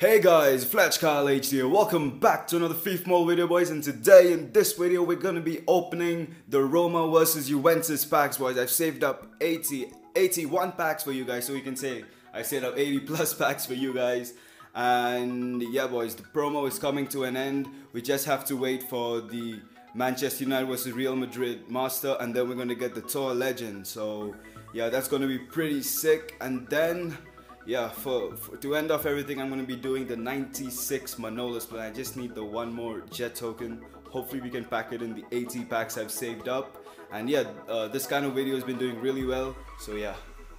Hey guys, Fletcher Kyle HD here. Welcome back to another FIFA Mobile video boys and today in this video we're gonna be opening the Roma versus Juventus packs boys. I've saved up 80, 81 packs for you guys so you can say I saved up 80 plus packs for you guys. And yeah boys, the promo is coming to an end. We just have to wait for the Manchester United versus Real Madrid Master and then we're gonna get the Tour Legend. So yeah, that's gonna be pretty sick. And then yeah, for, for, to end off everything, I'm gonna be doing the 96 Manolas, but I just need the one more Jet token. Hopefully, we can pack it in the 80 packs I've saved up. And yeah, uh, this kind of video has been doing really well. So yeah,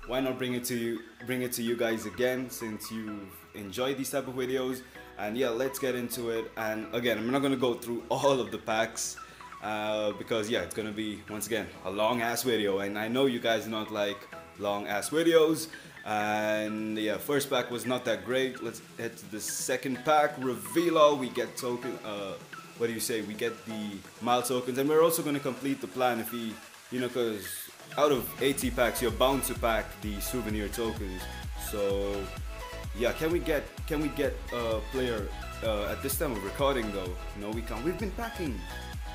why not bring it to you, bring it to you guys again since you've enjoyed these type of videos. And yeah, let's get into it. And again, I'm not gonna go through all of the packs. Uh, because yeah, it's gonna be once again a long ass video, and I know you guys not like long ass videos, and yeah, first pack was not that great. Let's head to the second pack. Reveal all. We get token. Uh, what do you say? We get the mile tokens, and we're also gonna complete the plan if we, you know, because out of 80 packs, you're bound to pack the souvenir tokens. So yeah, can we get can we get a player uh, at this time of recording though? No, we can't. We've been packing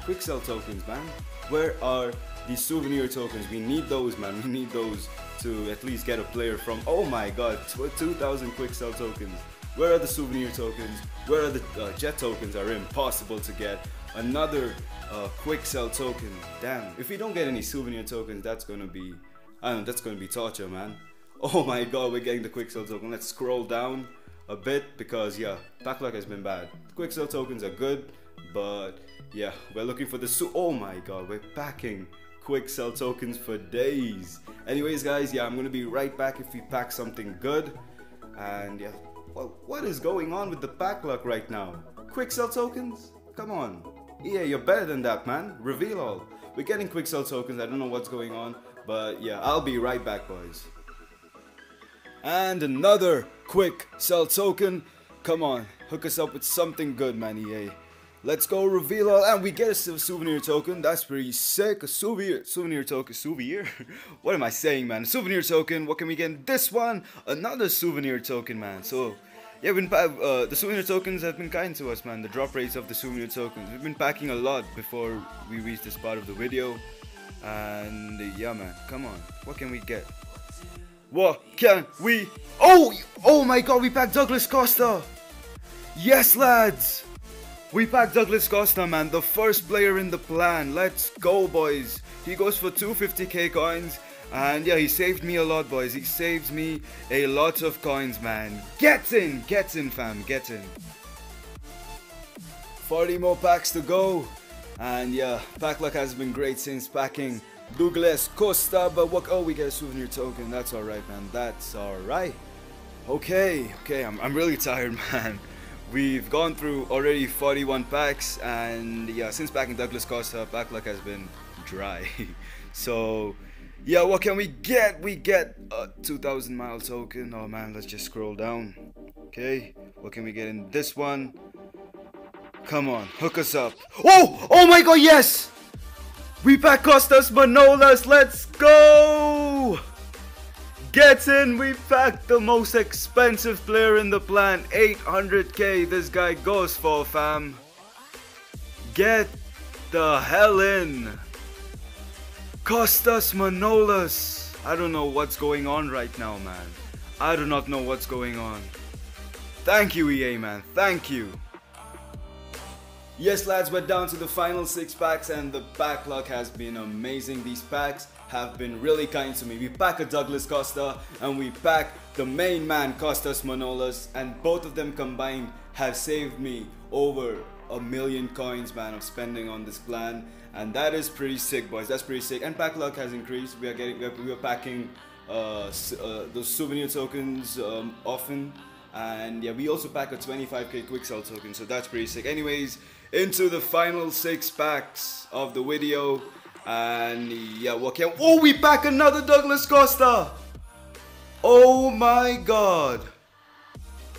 quick sell tokens, man. Where are the souvenir tokens? We need those, man. We need those to at least get a player from. Oh my god, 2,000 quick sell tokens. Where are the souvenir tokens? Where are the uh, jet tokens? Are impossible to get. Another uh, quick sell token. Damn. If we don't get any souvenir tokens, that's gonna be. I don't know. That's gonna be torture, man. Oh my god, we're getting the quick sell token. Let's scroll down a bit because yeah, pack luck has been bad. Quick sell tokens are good, but yeah, we're looking for the. Oh my god, we're packing quick sell tokens for days. Anyways, guys, yeah, I'm gonna be right back if we pack something good. And yeah, well, what is going on with the pack luck right now? Quick sell tokens? Come on. Yeah, you're better than that, man. Reveal all. We're getting quick sell tokens. I don't know what's going on, but yeah, I'll be right back, boys. And another quick sell token. Come on, hook us up with something good, man, EA. Let's go reveal all, and we get a souvenir token. That's pretty sick. A souvenir, souvenir token, souvenir. what am I saying, man? A souvenir token. What can we get? This one, another souvenir token, man. So, yeah, been uh, the souvenir tokens have been kind to us, man. The drop rates of the souvenir tokens. We've been packing a lot before we reach this part of the video, and yeah, man. Come on, what can we get? What can we? Oh, oh my God! We packed Douglas Costa. Yes, lads. We pack Douglas Costa, man, the first player in the plan. Let's go, boys. He goes for 250k coins. And yeah, he saved me a lot, boys. He saved me a lot of coins, man. Get in! Get in, fam. Get in. 40 more packs to go. And yeah, pack luck has been great since packing Douglas Costa. But what? Oh, we get a souvenir token. That's alright, man. That's alright. Okay, okay. I'm, I'm really tired, man. We've gone through already 41 packs and yeah, since packing Douglas Costa, pack luck has been dry. so yeah, what can we get? We get a 2000 mile token. Oh man, let's just scroll down. Okay, what can we get in this one? Come on, hook us up. Oh, oh my god, yes! We pack Kostas Manolas, let's go! Gets in, we packed the most expensive player in the plan. 800k this guy goes for, fam. Get the hell in. Kostas Manolas. I don't know what's going on right now, man. I do not know what's going on. Thank you, EA, man. Thank you. Yes, lads, we're down to the final six packs, and the pack luck has been amazing. These packs have been really kind to me. We pack a Douglas Costa and we pack the main man Kostas Manolas and both of them combined have saved me over a million coins man of spending on this plan. And that is pretty sick boys. That's pretty sick. And pack luck has increased. We are getting we are, we are packing uh, uh, those souvenir tokens um, often. And yeah we also pack a 25k quick sell token so that's pretty sick. Anyways into the final six packs of the video and yeah, what can... Oh, we back another Douglas Costa! Oh my god!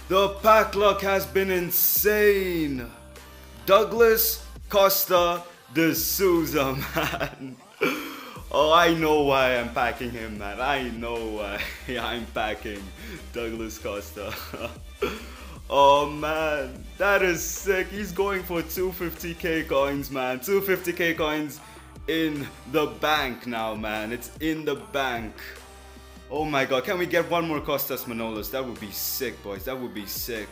The pack luck has been insane! Douglas Costa de Souza, man. Oh, I know why I'm packing him, man. I know why I'm packing Douglas Costa. Oh man, that is sick. He's going for 250k coins, man. 250k coins in the bank now, man. It's in the bank. Oh my god, can we get one more Kostas Manolas? That would be sick, boys. That would be sick.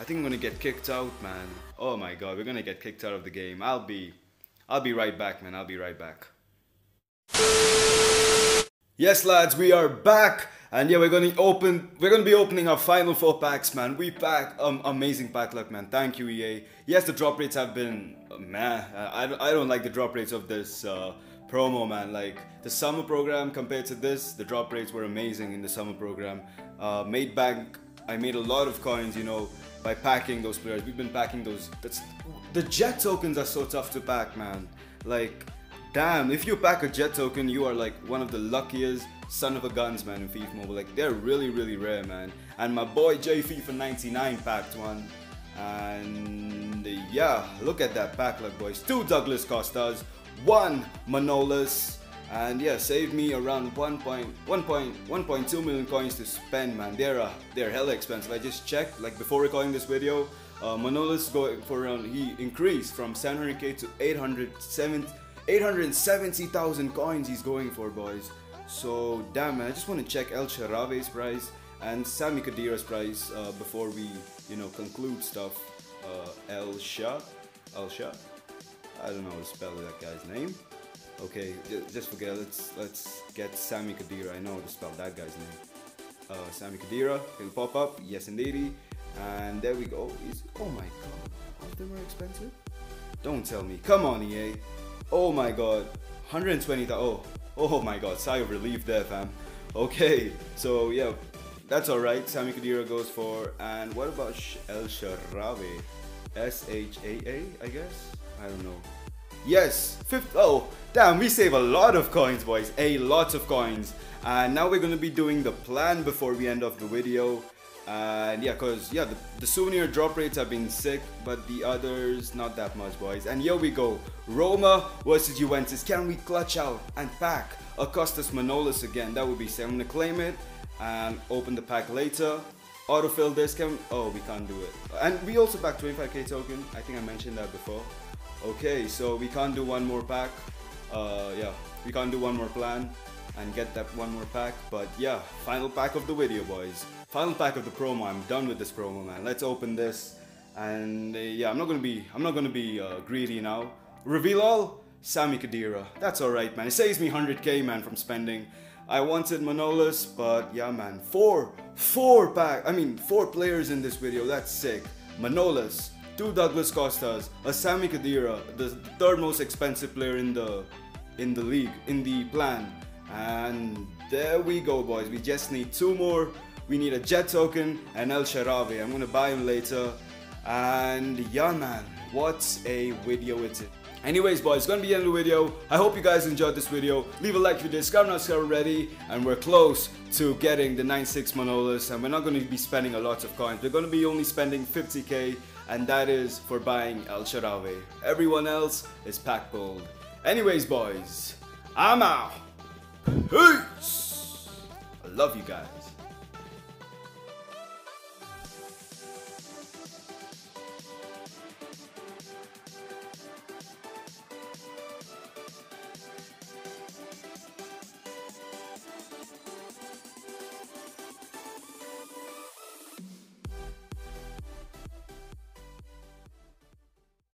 I think I'm gonna get kicked out, man. Oh my god, we're gonna get kicked out of the game. I'll be I'll be right back, man. I'll be right back. Yes, lads, we are back. And yeah, we're gonna open. We're gonna be opening our final four packs, man. We pack um, amazing pack luck, man. Thank you, EA. Yes, the drop rates have been uh, man. I, I don't like the drop rates of this uh, promo, man. Like the summer program compared to this, the drop rates were amazing in the summer program. Uh, made bank. I made a lot of coins, you know, by packing those players. We've been packing those. That's the jet tokens are so tough to pack, man. Like, damn, if you pack a jet token, you are like one of the luckiest son of a guns, man, in FIFA Mobile. Like, they're really, really rare, man. And my boy J FIFA 99 packed one. And yeah, look at that pack luck, boys. Two Douglas Costas, one Manolas, and yeah, saved me around 1.1.1.2 million coins to spend, man. They're uh, they're hella expensive. I just checked, like before recording this video, uh, Manolas going for around he increased from 700k to 870 870,000 coins. He's going for, boys. So damn man, I just want to check El Shaarawy's price and Sami Khedira's price uh, before we, you know, conclude stuff. Uh, El Shah, El Shah. I don't know how to spell that guy's name. Okay, just forget. Let's let's get Sami Khedira. I know how to spell that guy's name. Uh, Sami Khedira. He'll pop up. Yes, indeed. And there we go. He's, oh my god, all of them are expensive. Don't tell me. Come on, EA. Oh my god, 120. Oh, Oh my god, sigh of relief there, fam. Okay, so yeah, that's alright. Sami Khedira goes for, and what about El Shaarawy? S H A A, I guess? I don't know. Yes, fifth. Oh, damn, we save a lot of coins, boys. A lot of coins. And now we're gonna be doing the plan before we end off the video. And yeah, cause yeah, the, the, souvenir drop rates have been sick, but the others not that much, boys. And here we go, Roma versus Juventus. Can we clutch out and pack a Manolas again? That would be sick. I'm gonna claim it and open the pack later. Autofill this, can oh we can't do it. And we also pack 25k token. I think I mentioned that before. Okay, so we can't do one more pack. Uh, yeah, we can't do one more plan and get that one more pack. But yeah, final pack of the video, boys. Final pack of the promo. I'm done with this promo, man. Let's open this. And uh, yeah, I'm not gonna be I'm not gonna be uh, greedy now. Reveal all. Sami Khedira. That's alright, man. It saves me 100k, man, from spending. I wanted Manolas, but yeah, man. Four, four pack. I mean, four players in this video. That's sick. Manolas, two Douglas Costas, a Sami Khedira, the third most expensive player in the in the league, in the plan. And there we go, boys. We just need two more. We need a jet token and El Shaarawy. I'm gonna buy him later. And yeah, man, what a video it is. Anyways, boys, it's gonna be the end of the video. I hope you guys enjoyed this video. Leave a like if you did, subscribe not already, and we're close to getting the 96 Manolas, and we're not gonna be spending a lot of coins. We're gonna be only spending 50k, and that is for buying El Shaarawy. Everyone else is pack pulled. Anyways, boys, I'm out. Peace. I love you guys.